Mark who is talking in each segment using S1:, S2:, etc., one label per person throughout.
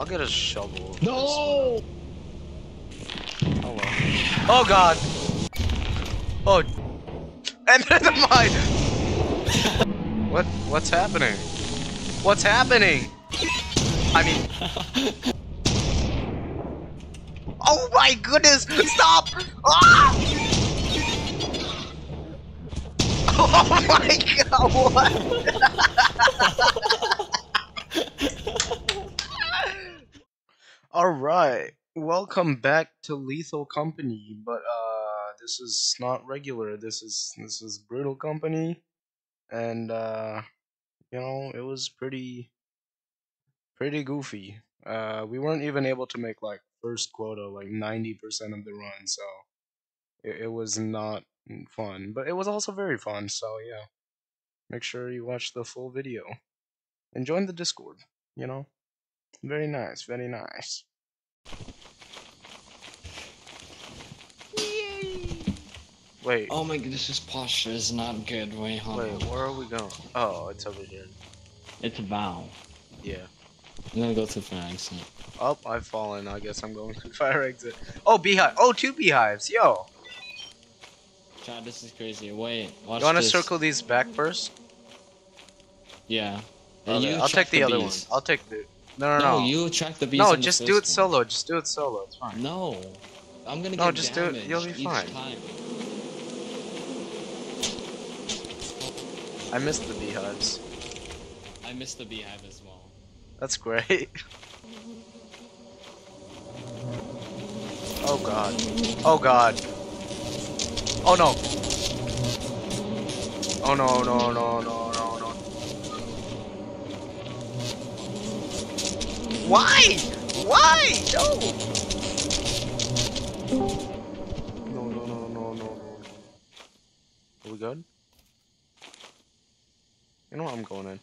S1: I'll get a shovel.
S2: No!
S1: Oh well. Oh god! Oh! Enter the mine! what? What's happening? What's happening? I mean... Oh my goodness! Stop! Ah! Oh my god, what? Alright, welcome back to Lethal Company, but uh this is not regular, this is this is Brutal Company and uh you know, it was pretty pretty goofy. Uh we weren't even able to make like first quota like 90% of the run, so it, it was not fun, but it was also very fun, so yeah. Make sure you watch the full video. And join the Discord, you know? Very nice, very nice. Wait,
S2: Oh my god, this is posture is not good. Wait, hold
S1: wait,
S2: on.
S1: where are we going? Oh, it's over here.
S2: It's Val.
S1: Yeah.
S2: I'm gonna go to fire exit.
S1: Oh, I've fallen. I guess I'm going to fire exit. Oh, beehive. Oh, two beehives. Yo.
S2: Chad, this is crazy. Wait, watch
S1: You want to
S2: this.
S1: circle these back first?
S2: Yeah.
S1: Okay,
S2: you
S1: I'll take the, other one. I'll take the. No, no,
S2: No,
S1: no.
S2: you track the bees.
S1: no, just do it
S2: one.
S1: solo. Just do it solo. It's fine.
S2: No, I'm gonna
S1: No,
S2: get
S1: just do it. You'll be fine.
S2: Time.
S1: I missed the beehives.
S2: I missed the beehive as well.
S1: That's great. Oh god. Oh god. Oh no. Oh no no no no no no. Why? Why? No. No no no no no no. Are we good? You know what? I'm going in.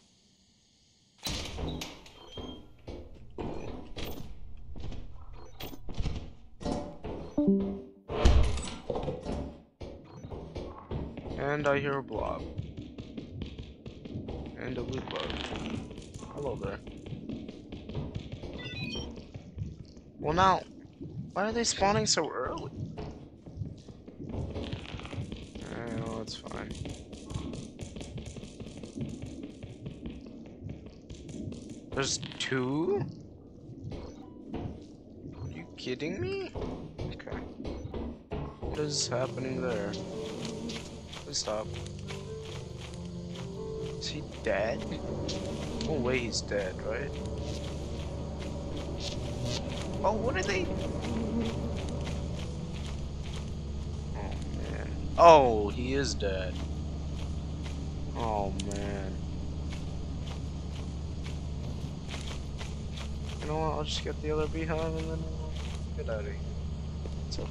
S1: And I hear a blob. And a loot bug. Hello there. Well now, why are they spawning so early? Eh, well, it's fine. There's two? Are you kidding me? Okay. What is happening there? Please stop. Is he dead? No way he's dead, right? Oh, what are they? Oh, man. Oh, he is dead. Oh, man. You know what? I'll just get the other beehive and then we'll get out of here. It's okay.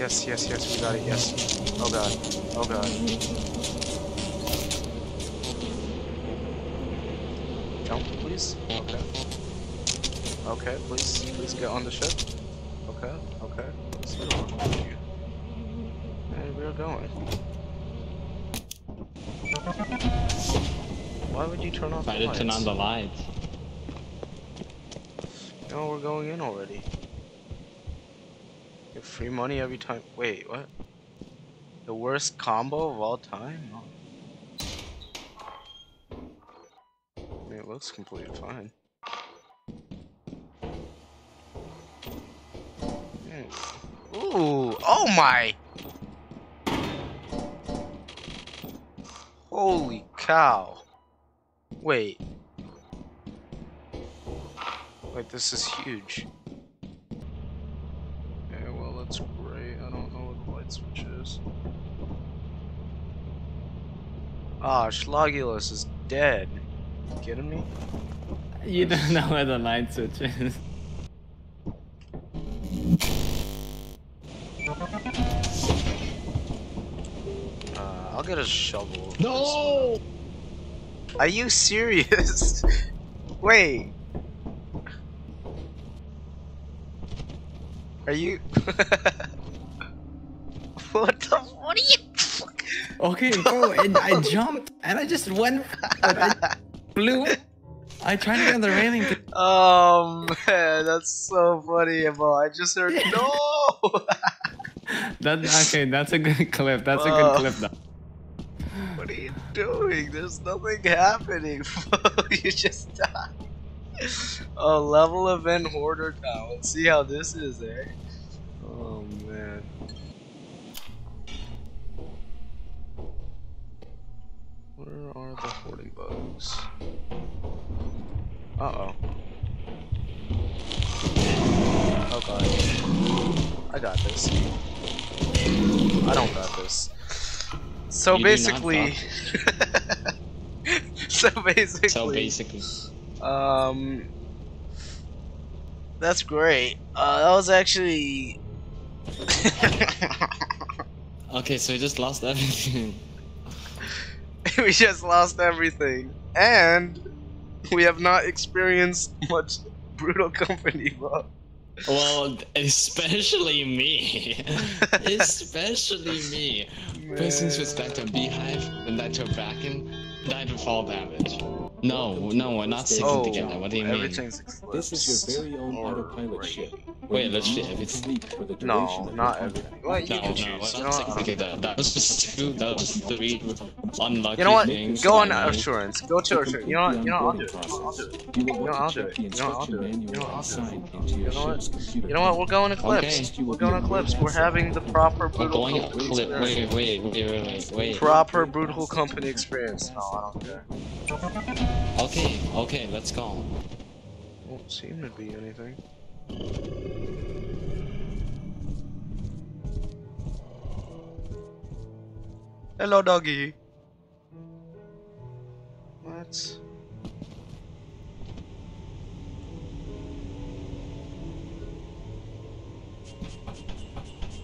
S1: Yes, yes, yes, we got it, yes. Oh god. Oh god. Jump, please. Okay. Okay, please, please get on the ship. Okay, okay. Let's get. And we're going. Why would you turn off
S2: Try
S1: the
S2: to turn
S1: lights?
S2: on the lights.
S1: No, we're going in already. Get free money every time. Wait, what? The worst combo of all time? No. I mean, it looks completely fine. Ooh! Oh my! Holy cow! Wait. Wait, this is huge. Yeah, well, that's great. I don't know what the light switch is. Ah, Schlogulus is dead. You kidding me?
S2: You don't know where the light switch is.
S1: Uh, I'll get a shovel.
S2: No!
S1: Are you serious? Wait. Are you? what the? What are you?
S3: Okay, bro, and I jumped and I just went, but I flew. I tried to get on the railing. To...
S1: Oh man, that's so funny, Emo. I just heard no.
S3: That okay, that's a good clip. That's a
S1: Uh.
S3: good clip. Though.
S1: what are you doing? There's nothing happening. you just died. Oh, level event hoarder town. Let's see how this is, eh? Oh man. Where are the hoarding bugs? Uh oh. Oh god. I got this. I don't got this. So
S2: You
S1: basically. so basically.
S2: So basically,
S1: Um, that's great. Uh, that was actually.
S2: okay, so we just lost everything.
S1: we just lost everything, and we have not experienced much brutal company, bro.
S2: Well, especially me. especially me. First things first, died to a beehive, then died to bracken, died to fall damage. No, no, we're not sticking
S1: Oh,
S2: together. What do you mean?
S1: everything's
S4: This is your very own autopilot
S1: Alright.
S4: ship.
S2: Wait, let's
S4: Remain
S2: see if it's-
S4: complete for the duration
S1: No, not everything. Well, you
S2: No,
S1: can
S2: no,
S1: choose.
S2: we're
S1: You know what?
S2: sticking together. That was just two, that was three unlucky
S1: You know what?
S2: things.
S1: Go on assurance. Go to
S4: To
S1: assurance. You know what? You know what? I'll do it. I'll do it.
S4: You will
S1: know,
S4: want
S1: I'll
S4: to
S1: do
S4: check
S1: it.
S4: the
S1: You know, I'll
S4: instruction
S1: do it. You
S4: manual
S1: know, I'll do it.
S4: into your
S1: You know what? You know what? We're going to clips.
S2: Okay.
S1: We're going to clips. We're having the proper
S2: We're
S1: brutal
S2: going
S1: company experience.
S2: Wait, wait, wait, wait, wait, wait.
S1: Proper brutal company experience. No, I don't care.
S2: Okay, okay, let's go.
S1: Don't seem to be anything. Hello, doggy. What?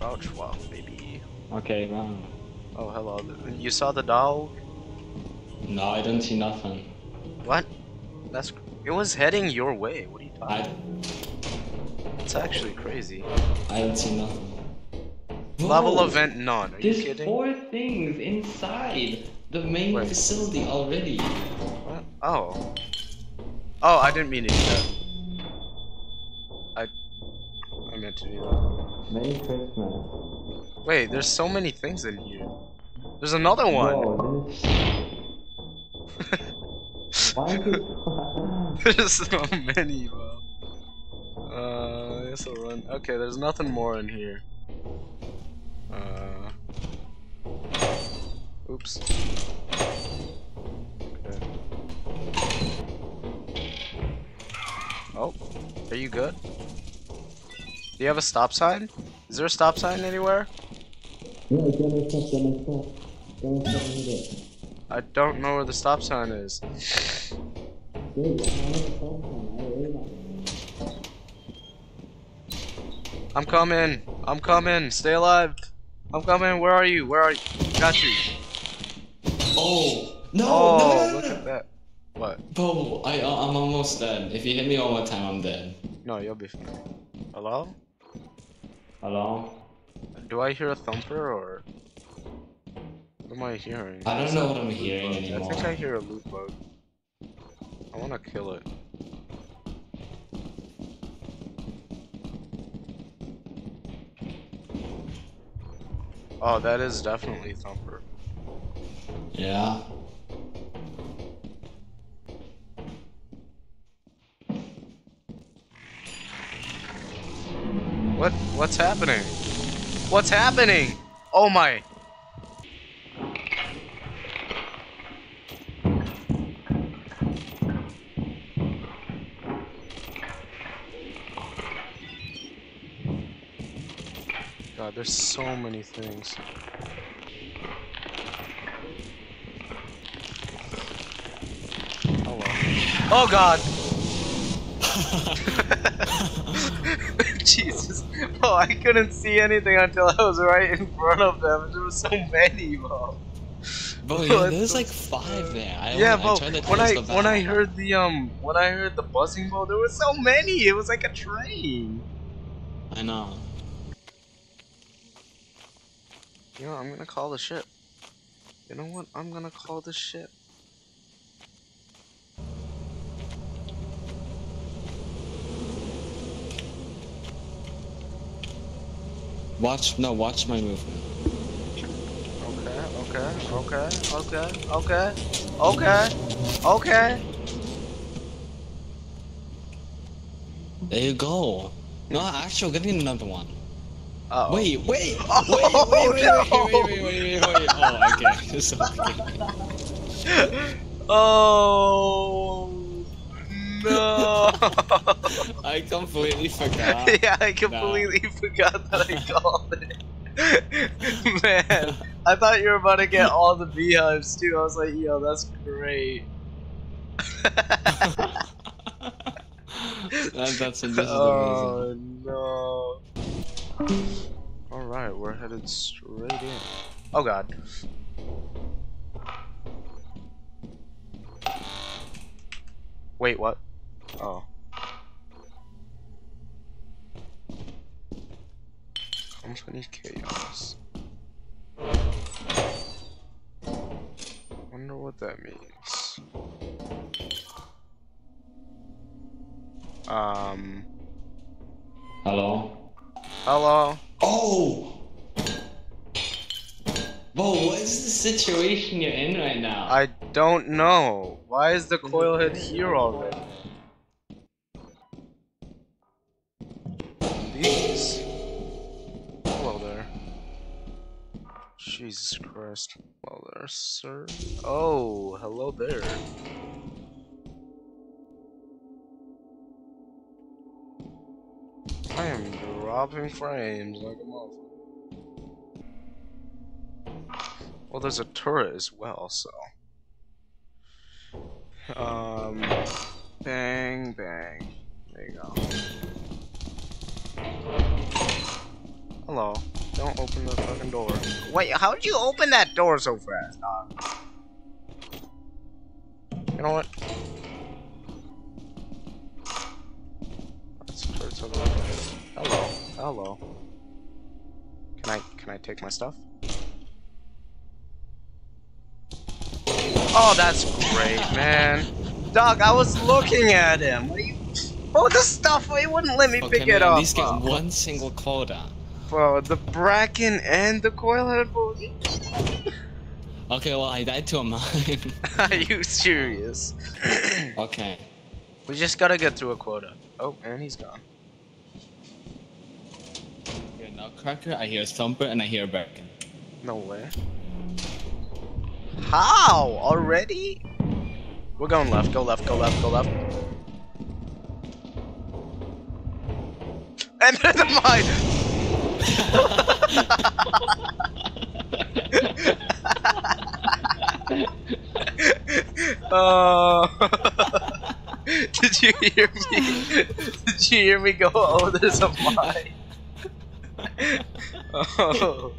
S1: Crouch walk, baby.
S2: Okay, wow.
S1: Oh, hello. You saw the dog?
S2: No, I don't see nothing.
S1: What? That's. It was heading your way. What are you talking?
S2: I,
S1: It's actually crazy.
S2: I don't see nothing.
S1: Level
S2: Whoa,
S1: event none. Are you
S2: There's
S1: kidding?
S2: four things inside the main
S1: Wait.
S2: facility already.
S1: What? Oh. Oh, I didn't mean to do that. I. I meant to do that.
S2: Merry Christmas.
S1: Wait, there's so many things in here. There's another one.
S2: Whoa,
S1: there's so many, bro. Uh, this'll run. Okay, there's nothing more in here. Uh. Oops. Okay. Oh, are you good? Do you have a stop sign? Is there a stop sign anywhere? I don't know where the stop sign is. I'm coming. I'm coming. Stay alive. I'm coming. Where are you? Where are you? Got you.
S2: Oh no!
S1: oh,
S2: no, no, no,
S1: look at that. What?
S2: Bro, I uh, I'm almost dead. If you hit me one more time, I'm dead.
S1: No, you'll be fine. Hello?
S2: Hello?
S1: Do I hear a thumper or? What am I hearing?
S2: I don't know what I'm hearing
S1: I
S2: anymore.
S1: think I hear a loot bug. I wanna kill it. Oh, that is definitely Thumper.
S2: Yeah.
S1: What? What's happening? What's happening? Oh my! There's so many things. Oh well. Oh God! Jesus. Oh, I couldn't see anything until I was right in front of them. There were so many, bro.
S2: Bro,
S1: Oh,
S2: yeah,
S1: it's
S2: there's like five there. I,
S1: yeah,
S2: I
S1: bro.
S2: tried to
S1: When I
S2: close
S1: when I heard the um when I heard the buzzing, bro, there were so many. It was like a train.
S2: I know.
S1: You know, I'm gonna call the ship. You know what? I'm gonna call this shit.
S2: Watch, no, watch my movement.
S1: Okay, okay, okay, okay, okay, okay, okay.
S2: There you go. No, actually, we're getting another one.
S1: Uh oh.
S2: Wait, wait,
S1: Oh,
S2: wait, wait, wait,
S1: no.
S2: wait, wait, wait, wait, wait, wait. Oh, okay. It's okay.
S1: Oh no!
S2: I completely forgot.
S1: yeah, I completely forgot that I called it. Man, I thought you were about to get all the beehives too. I was like, yo, that's great.
S2: that, that's amazing.
S1: oh no! All right, we're headed straight in. Oh god. Wait, what? Oh. Company chaos. Wonder what that means. Um.
S2: Hello.
S1: Hello.
S2: Oh. Whoa, what is the situation you're in right now?
S1: I don't know. Why is the coil head here already? These. Hello there. Jesus Christ. Hello there, sir. Oh, hello there. Frames like a motherfucker. Well, there's a turret as well, so. Um, bang, bang. There you go. Hello. Don't open the fucking door. Wait, how did you open that door so fast, dog? You know what? Hello. Hello. Can I can I take my stuff? Oh, that's great, man. Dog, I was looking at him. What are you? Oh, the stuff. He wouldn't let me
S2: Oh,
S1: pick
S2: can
S1: it up.
S2: at least get
S1: oh.
S2: one single quota?
S1: Bro, the bracken and the coil head. bro.
S2: Okay, well, I died to a mine.
S1: Are you serious?
S2: okay.
S1: we just gotta get through a quota. Oh, and he's gone.
S2: I hear a nutcracker, I hear a thumper, and I hear a Birkin.
S1: No way. How? Already? We're going left. Go left. Go left. Go left. Enter the mine. Oh. Did you hear me? Did you hear me go? Oh, there's a mine. Oh.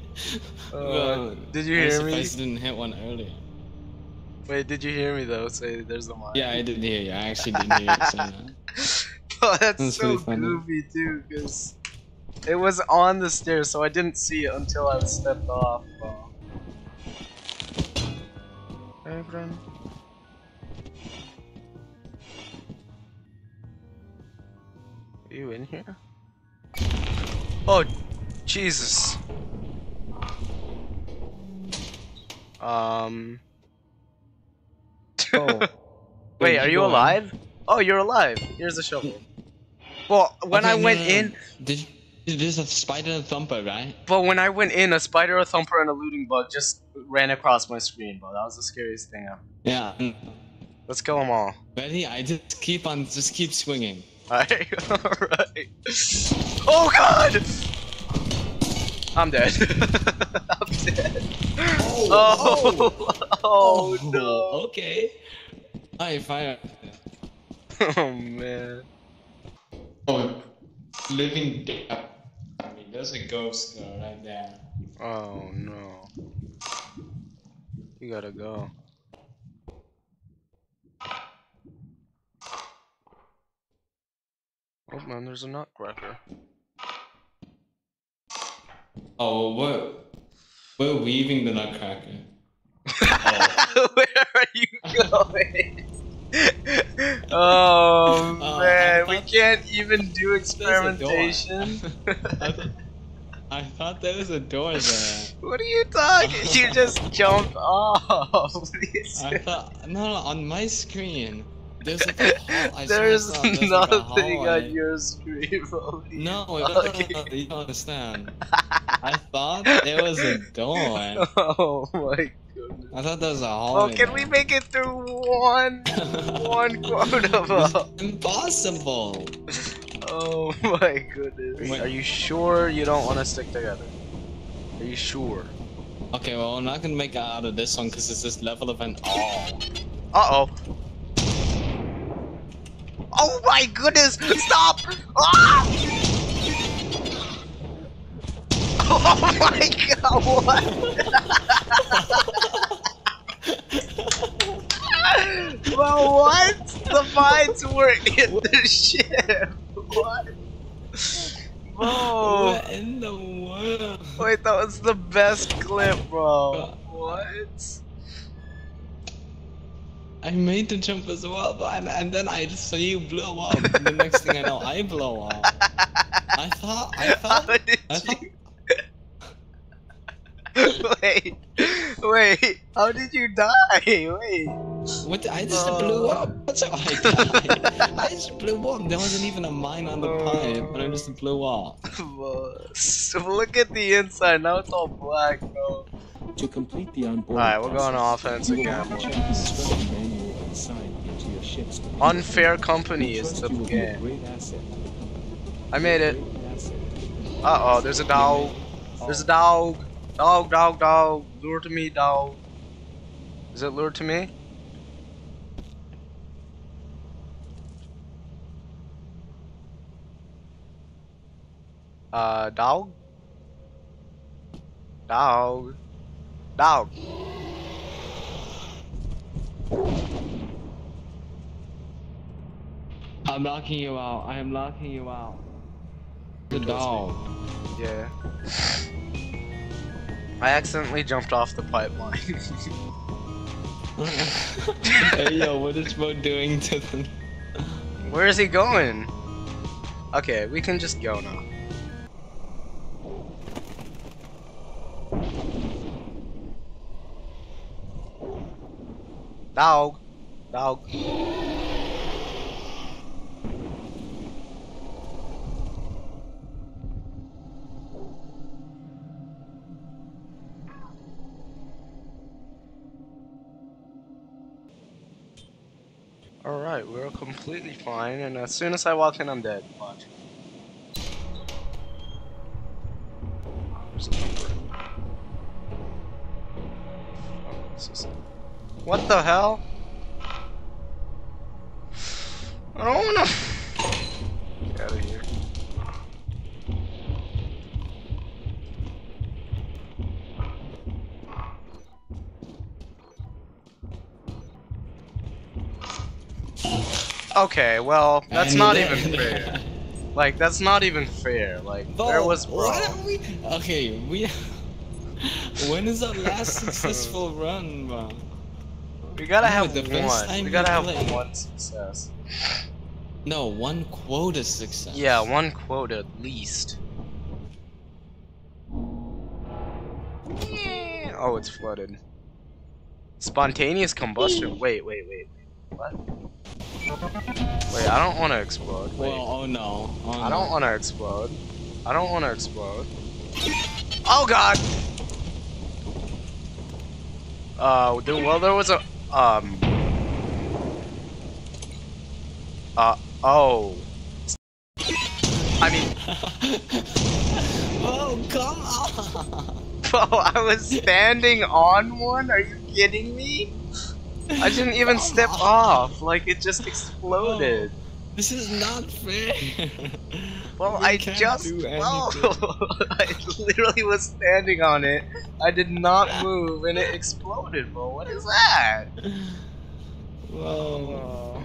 S1: Uh, did you hear me?
S2: I didn't hit one earlier.
S1: Wait, did you hear me though? Say there's a mine.
S2: Yeah, I didn't hear you. I actually didn't hear you that.
S1: oh, that's,
S2: That's
S1: so goofy too, because it was on the stairs, so I didn't see it until I stepped off. Oh. Hey, friend. Are you in here? Oh, Jesus. Um.
S3: Oh.
S1: Wait, are
S2: you
S1: you
S2: go in.
S1: alive? Oh, you're alive. Here's a shovel. Well, when
S2: Okay,
S1: I
S2: no,
S1: went
S2: no, no.
S1: in,
S2: Did there's a spider and a thumper, right?
S1: but when I went in, a spider, a thumper, and a looting bug just ran across my screen, bro. That was the scariest thing ever.
S2: Yeah.
S1: Let's kill them all.
S2: Ready? I just keep on, just keep swinging.
S1: Alright, alright. Oh god! I'm dead. I'm dead. Oh, oh, oh, oh no.
S2: Okay. I fire.
S1: Oh man.
S2: Oh, living dead. I mean, there's a ghost girl right there.
S1: Oh no. You gotta go. Oh man, there's a nutcracker.
S2: Oh, we're we're weaving the nutcracker.
S1: Where are you going? oh
S2: Uh,
S1: man, we can't even do
S2: There's a door.
S1: experimentation.
S2: I, th- I thought there was a door there.
S1: What are you talking? You just jumped off.
S2: I thought no, no on my screen. There's like a hall. I
S1: There's
S2: I saw there's like
S1: nothing
S2: hallway.
S1: on your screen, Bodhi.
S2: No,
S1: Okay.
S2: no, you don't understand. I thought there was a door.
S1: Oh my goodness.
S2: I thought there was a hallway.
S1: Well, can we make it through one one quota?
S2: Impossible.
S1: Oh my goodness.
S2: Wait.
S1: Are you sure you don't want to stick together? Are you sure?
S2: Okay, well, I'm not gonna make it out of this one because it's this level event. Oh.
S1: Uh oh. Oh my goodness! Stop! Ah! Oh my god! What? well, what? The mines were in the ship. What? Bro.
S2: What in the world?
S1: Wait, that was the best clip, bro. What?
S2: I made the jump as well, but and, and then I just saw you blow up. and the next thing I know, I blow up. I thought, I
S1: How
S2: thought,
S1: did
S2: I thought,
S1: you? wait, wait. How did you die? Wait.
S2: what? I just
S1: Oh.
S2: blew up. That's how I died. I just blew up. There wasn't even a mine on the
S1: Oh.
S2: pipe, but I just blew up.
S1: So look at the inside. Now it's all black, bro.
S4: To complete the onboard
S1: Alright, we're going
S4: process,
S1: offense again.
S4: Inside into your ship's.
S1: Unfair company is the
S4: you will be a
S1: game.
S4: great asset to the company.
S1: I made it. Uh oh, there's a dog. There's a dog. Dog, dog, dog. Lure to me, dog. Is it lure to me? Uh, dog? Dog. Dog.
S2: I'm locking you out. I am locking you out. The dog.
S1: Yeah. I accidentally jumped off the pipeline.
S2: hey yo, what is Mo doing to them?
S1: Where is he going? Okay, we can just go now. Dog. Dog. Alright, we're completely fine, and as soon as I walk in, I'm dead. Watch. There's a number. Oh, What the hell? Okay, well, that's
S2: And
S1: not even fair. Like, that's not even fair. Like, where
S2: Bro,
S1: was?
S2: What are we? Okay, we. when is our last successful run, bro?
S1: We gotta
S2: No,
S1: have one.
S2: time
S1: We
S2: we
S1: gotta have one success.
S2: No, one quota success.
S1: Yeah, one quota at least. Yeah. Oh, it's flooded. Spontaneous combustion. Wait, wait, wait. What? Wait, I don't want to explode. Wait.
S2: Well, oh no. Oh,
S1: I don't want to explode. I don't want to explode. Oh god! Uh, there, well, there was a, um... Uh, oh. I mean,
S2: oh, come on!
S1: oh, I was standing on one? Are you kidding me? I didn't even step off, like it just exploded.
S2: This is not fair.
S1: Well,
S2: We
S1: I just
S2: do
S1: well. I literally was standing on it. I did not move, and it exploded, bro. What is that?
S2: Whoa.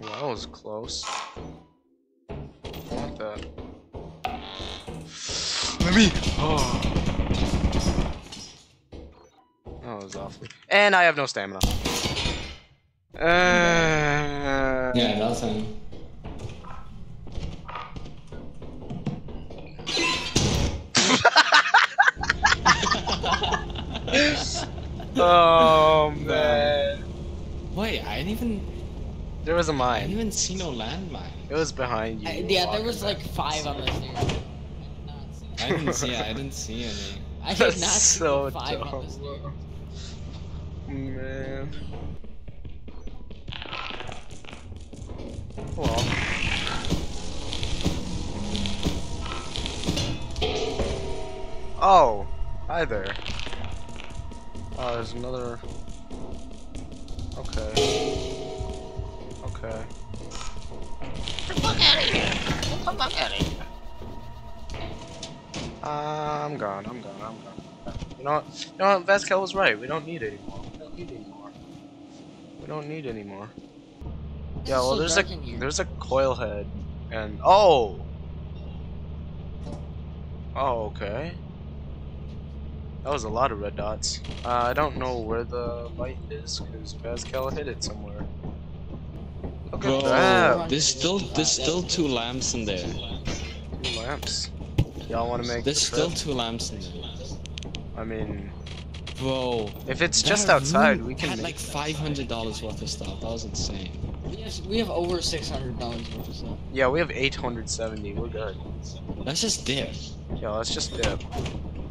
S1: Well, that was close. That. Let me. Oh. That was awful. And I have no stamina. Uh,
S2: Yeah, nothing.
S1: Oh man.
S2: Wait, I didn't even.
S1: There was a mine.
S2: I didn't even see no landmine.
S1: It was behind you.
S5: I, yeah, there
S1: walking
S5: was like five on the stairs.
S2: I didn't see. I didn't see any.
S5: I did
S1: That's
S5: not see
S1: so
S5: five on the
S1: dumb.
S5: stairs.
S1: Man. Well. Oh, hi there. Oh, there's another. Okay. Okay. Uh, I'm gone. I'm gone. I'm gone. You know what? You know what? Vasquez was right. We don't need any more. We don't need any more. We don't need any more. Yeah, well, there's a there's a coil head, and oh, oh, okay. That was a lot of red dots. Uh, I don't know where the light is because Pascal hit it somewhere. Look
S2: Bro,
S1: at
S2: there's still there's still two lamps in there.
S1: Two lamps. Y'all want to make
S2: There's
S1: the
S2: still two lamps in there.
S1: I mean,
S2: Bro,
S1: if it's just outside, we can
S2: had
S1: make
S2: like five hundred dollars worth of stuff. That was insane.
S5: We have, we have over six hundred dollars worth of stuff.
S1: Yeah, we have 870. We're good.
S2: Let's just dip.
S1: Yeah, let's just dip.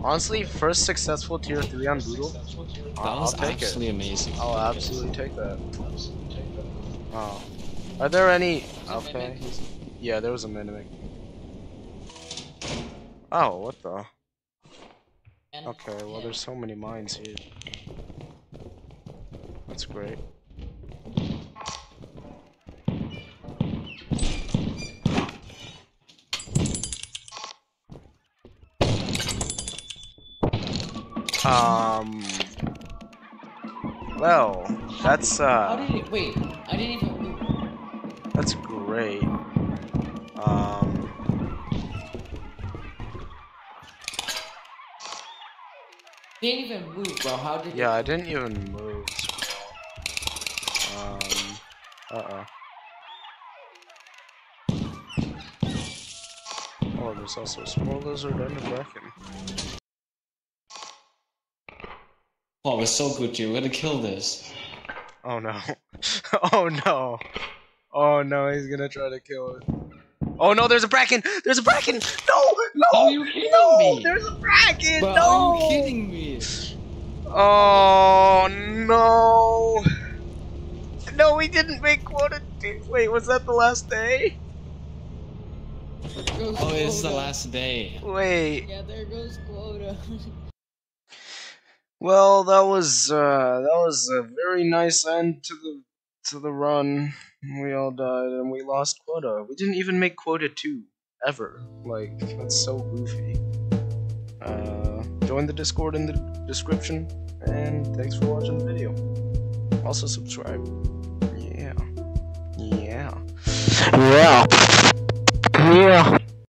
S1: Honestly, first successful tier 3 on Doodle.
S2: That
S1: I'll
S2: was
S1: take it.
S2: absolutely amazing.
S1: I'll absolutely take that. Oh. Are there any. Okay. Yeah, there was a mimic. Oh, what the? Okay, well, there's so many mines here. That's great. Um. Well, that's uh.
S5: How did it? Wait, I didn't even.
S1: Um.
S5: Didn't even move, bro. How did?
S1: Yeah, I didn't even move. Um. Uh oh. Oh, there's also a small lizard and a bracken.
S2: Oh, we're so good, dude. We're gonna kill this.
S1: Oh no. oh no. Oh no, he's gonna try to kill it. Oh no, there's a bracken! There's a bracken! No! No!
S2: Are you kidding
S1: no!
S2: me?
S1: There's a bracken!
S2: Bro,
S1: no!
S2: are you kidding me?
S1: Oh no! No, we didn't make quota. two. Wait, was that the last day?
S2: Oh, it's the last day.
S1: Wait.
S5: Yeah, there goes quota.
S1: Well, that was uh, that was a very nice end to the to the run. We all died and we lost quota. We didn't even make quota two ever. Like that's so goofy. Uh, join the Discord in the description, and thanks for watching the video. Also subscribe. Yeah. Yeah. Yeah.